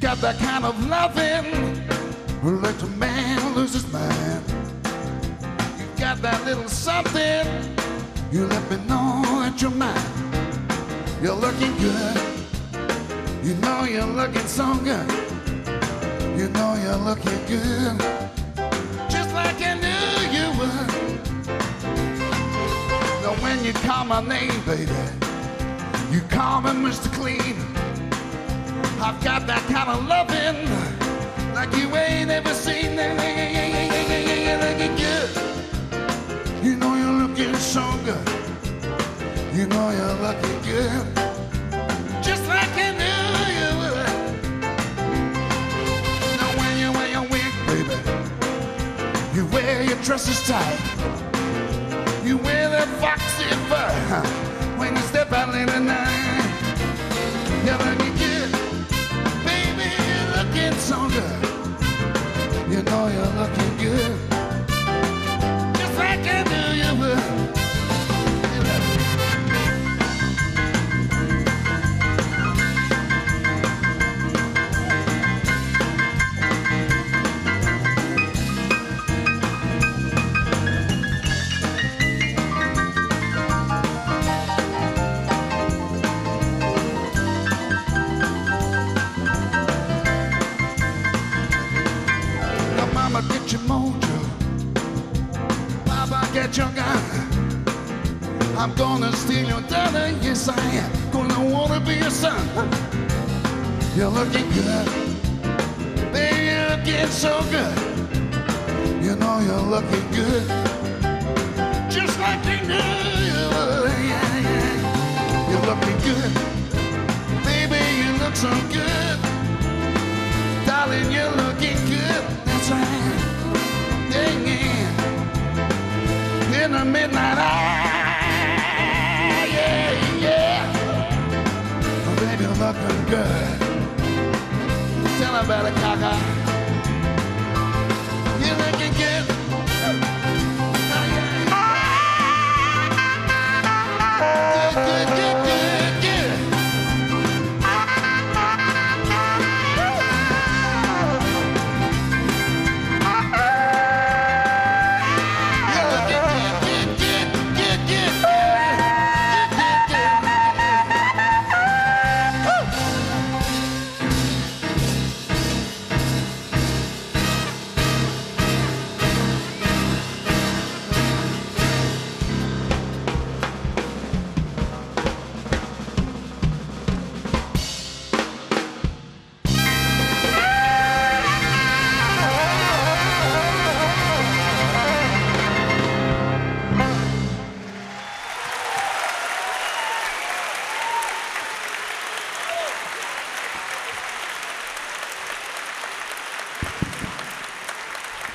got that kind of loving lets a man lose his mind. You've got that little something, you let me know that you're mine. You're looking good, you know you're looking so good. You know you're looking good, just like I knew you would. Now when you call my name, baby, you call me Mr. Clean. I've got that kind of loving like you ain't ever seen. Good. You know you're looking so good. You know you're looking good. Just like I knew you would. Now when you wear your wig, baby, you wear your dresses tight. You wear that foxy fur when you step out in the night. You're looking get your gun. I'm gonna steal your daughter, yes I am. Gonna wanna be your son. You're looking good, baby, you're looking so good. You know you're looking good, just like you knew. Yeah, yeah. You're looking good, midnight hour. Yeah, yeah. Oh, baby, looking good. Tell her about it,